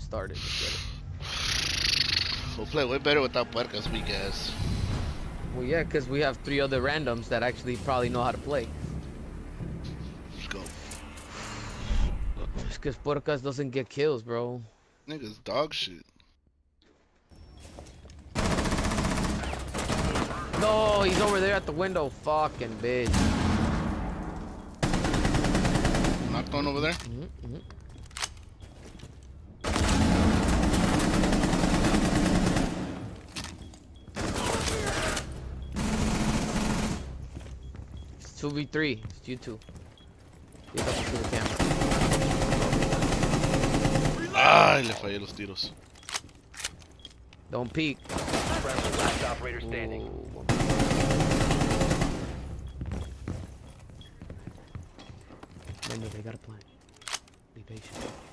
it started. It. We'll play way better without Puerca's weak ass. Well, yeah, because we have three other randoms that actually probably know how to play. Let's go. Just because Puercas doesn't get kills, bro. Niggas dog shit. No, he's over there at the window. Fucking bitch. Knocked on over there. Mhm. It's 2v3. It's you two. Get up to the camera. Ay, ah, le fallé los tiros. Don't peek. Friendly last operator standing. Remember, they got a plan. Be patient.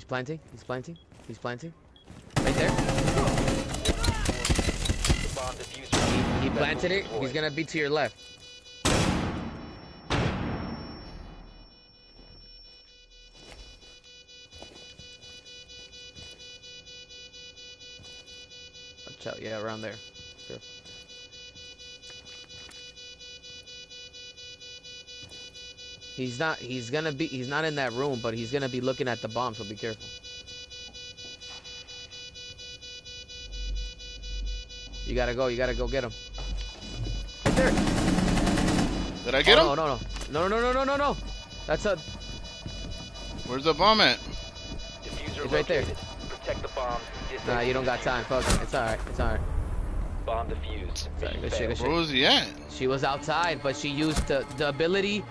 He's planting. He's planting. He's planting. Right there. The. He planted it. He's gonna be to your left. Watch out. Yeah, around there. Careful. He's not. He's gonna be. He's not in that room, but he's gonna be looking at the bomb. So be careful. You gotta go. You gotta go get him. Right there. Did I get oh, him? No, no, no, no, no, no, no, no. No! That's a. Where's the bomb at? Defuser It's right there. Protect the bomb. Nah, you don't got time. Fuck it. It's alright. It's alright. Bomb defused. Sorry, good shit, good shit. Where was he at? She was outside, but she used the the ability.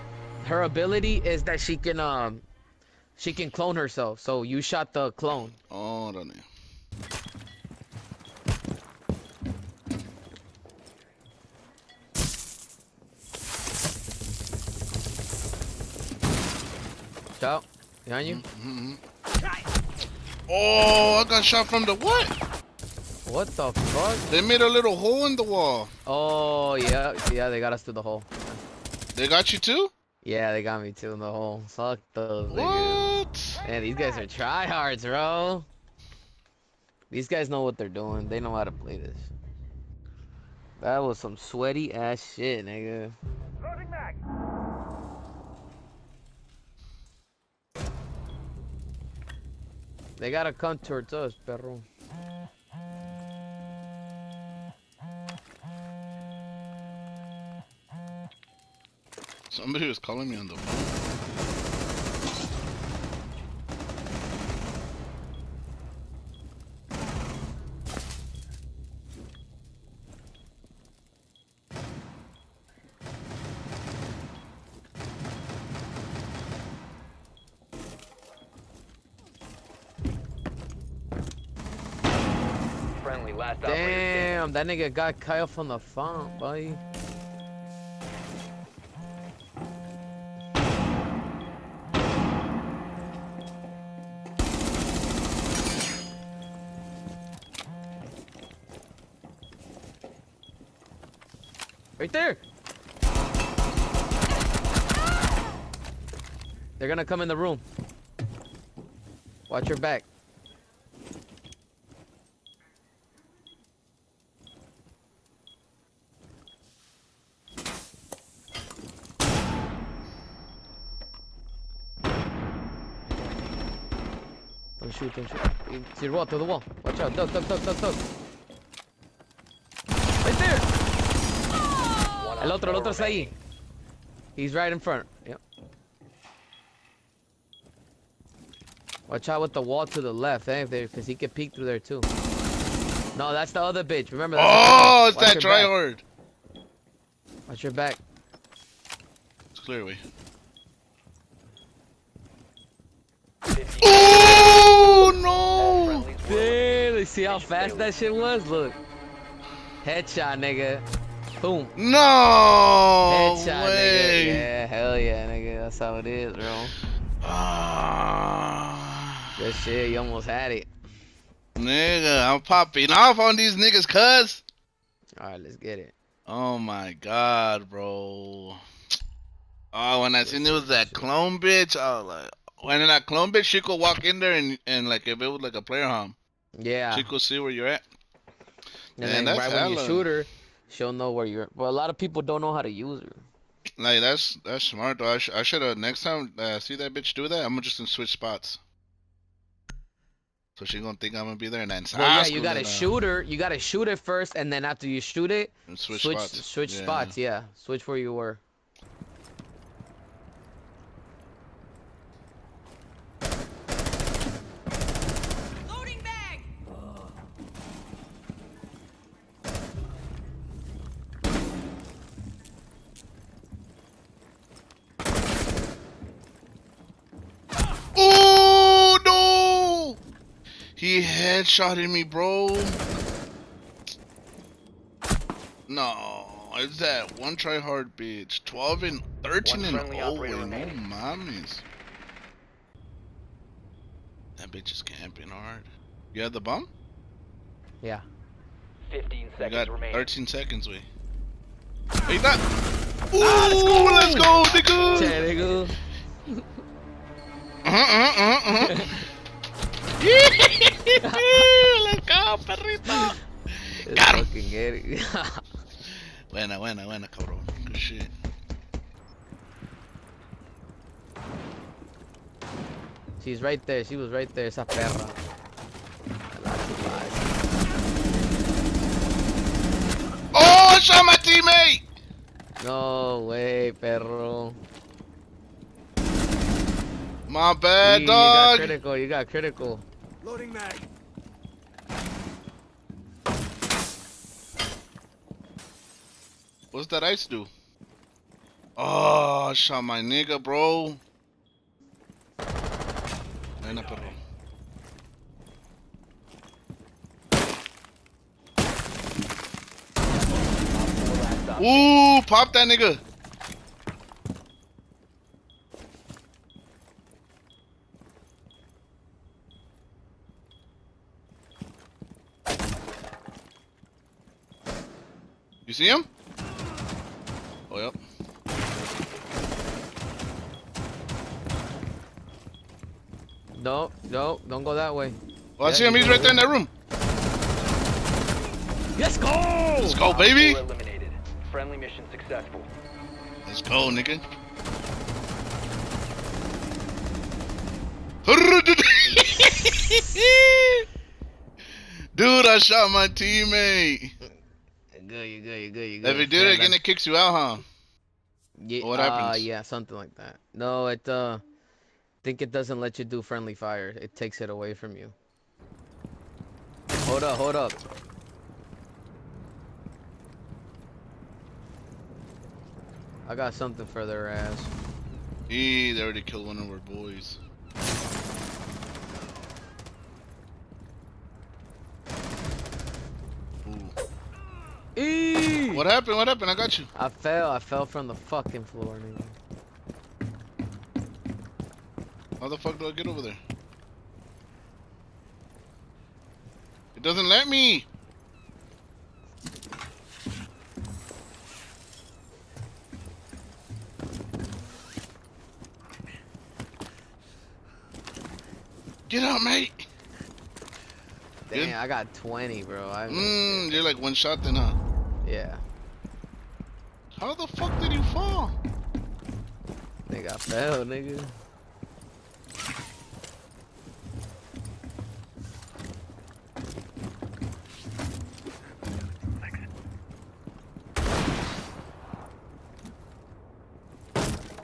Her ability is that she can um, she can clone herself. So you shot the clone. Oh, don't know. Ciao. Behind you. Mhm. Oh, I got shot from the what? What the fuck? They made a little hole in the wall. Oh yeah, yeah. They got us through the hole. They got you too? Yeah, they got me too in the hole. Fuck those niggas. What? Man, these guys are tryhards, bro. These guys know what they're doing. They know how to play this. That was some sweaty ass shit, nigga. They gotta come towards us, perro. Somebody was calling me on the phone. Friendly last. Damn, that nigga got Kyle from the phone, buddy. Right there. They're gonna come in the room. Watch your back. Don't shoot, don't shoot. To the wall, to the wall. Watch out, duck, duck, duck, duck, duck. Right there! One El otro, el otro está ahí. He's right in front. Yep. Watch out with the wall to the left, eh? Because he can peek through there too. No, that's the other bitch. Remember that. Oh, it's that your try hard. Watch your back. It's clear away. 50 Oh no! Damn, see how fast that shit was? Look. Headshot, nigga. Boom. No Headshot, nigga. way! Yeah, hell yeah, nigga. That's how it is, bro. Ah, Good shit. You almost had it. nigga, I'm popping off on these niggas, cuz. All right, let's get it. Oh my god, bro. Oh, when I seen it was that clone bitch, I was like, when that clone bitch, she could walk in there and and like if it was like a player home, Yeah. she could see where you're at. and Man, then that's right when you shoot her, she'll know where you're. But a lot of people don't know how to use her. Like that's that's smart though. I, sh- I should have next time uh, see that bitch do that. I'm gonna just gonna switch spots. So she gonna think I'm gonna be there and then Well, yeah, you gotta shoot her. You gotta shoot it first, and then after you shoot it, and switch, switch spots. switch Yeah. spots. Yeah, switch where you were. Loading mag. Oh no! He headshotted me, bro. No, it's that one try hard bitch. 12 and 13 One and friendly 0 and no remaining. mommies. That bitch is camping hard. You had the bomb? Yeah. 15 You seconds got remaining. 13 seconds, we. Hey, that. Ooh, let's go, nigga. There you go. Uh-huh, uh-huh, uh-huh. let's go, perrito. Let's Him. fucking get it. Buena, buena, buena, cabrón. Good shit. She's right there. She was right there. Esa perra. Oh, shot my teammate! No way, perro. My bad, you, you got dog. critical. You got critical. Loading mag. What's that ice do? Oh, shot my nigga, bro. Ooh, pop that nigga. You see him? Oh, yep. No, no, don't go that way. Oh, I Yeah, see him. He's right there in that room. Let's go! Let's go, baby. eliminated. Friendly mission successful. Let's go, nigga. Dude, I shot my teammate. Good, you good, you good, you good. If he did it again, it kicks you out, huh? yeah, what Uh, happens? yeah, something like that. No, it, uh, think it doesn't let you do friendly fire. It takes it away from you. Hold up, hold up. I got something for their ass. He they already killed one of our boys. Ooh. Eee! What happened? What happened? I got you. I fell. I fell from the fucking floor, nigga. How the fuck do I get over there? It doesn't let me. Get out, mate. Good. Damn, I got 20, bro. Mmm, you're like one shot then, huh? Yeah. How the fuck did you fall? Nigga, I fell, nigga.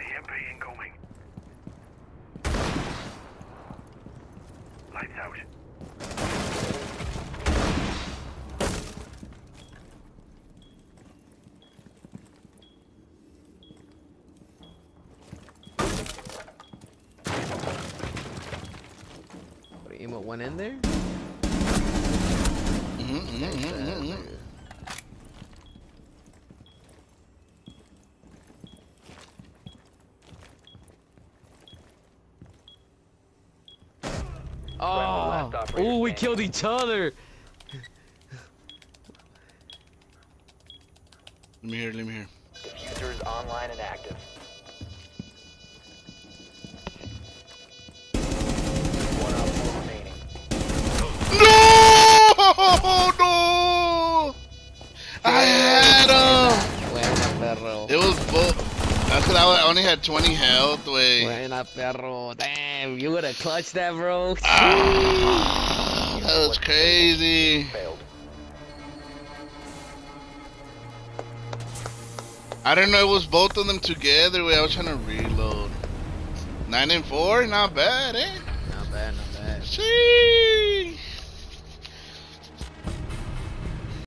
EMP incoming. Lights out. What, in there? Mm-hmm, mm-hmm, mm-hmm, ass, mm-hmm. Oh, ooh, we standing. killed each other. Let me hear. Let me hear. Defuser is online and active. Had 20 health. Wait. Buena, perro. Damn, you would have clutched that, bro. Ah, that was crazy. Failed. I didn't know it was both of them together. Wait, I was trying to reload. Nine and four, not bad, eh? Not bad, not bad. Sheesh.